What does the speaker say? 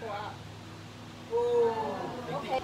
Kok, ah, okay.